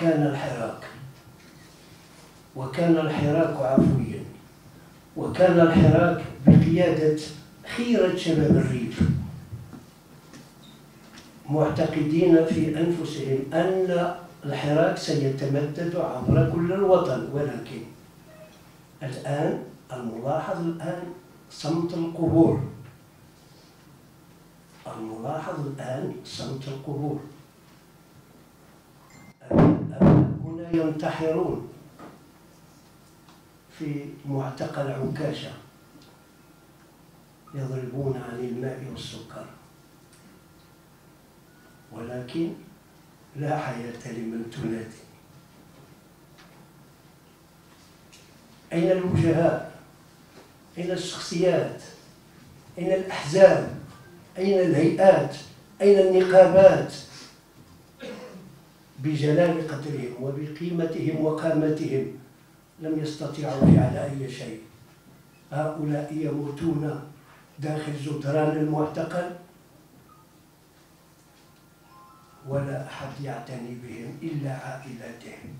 كان الحراك. وكان الحراك عفويا. وكان الحراك بقيادة خيرة شباب الريف. معتقدين في أنفسهم أن الحراك سيتمدد عبر كل الوطن ولكن الآن الملاحظ الآن صمت القبور. الملاحظ الآن صمت القبور. ينتحرون في معتقل عكاشة يضربون عن الماء والسكر. ولكن لا حياة لمن تنادي. أين الوجهاء؟ أين الشخصيات؟ أين الأحزاب أين الهيئات؟ أين النقابات؟ بجلال قدرهم وبقيمتهم وقامتهم لم يستطيعوا فعل أي شيء. هؤلاء يموتون داخل جدران المعتقل ولا أحد يعتني بهم إلا عائلاتهم.